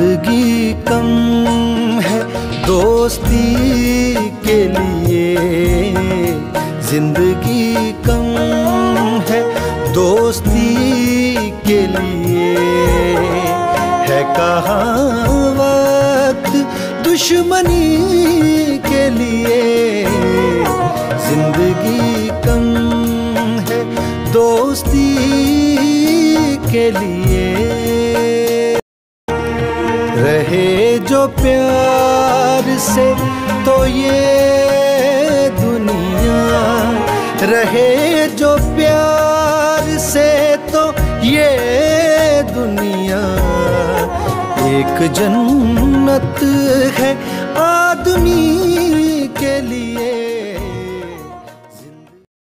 ज़िंदगी कम है दोस्ती के लिए। ज़िंदगी कम है दोस्ती के लिए। है कहाँ वक्त दुश्मनी के लिए। ज़िंदगी कम है दोस्ती के लिए। रहे जो प्यार से तो ये दुनिया। रहे जो प्यार से तो ये दुनिया। एक जन्नत है आदमी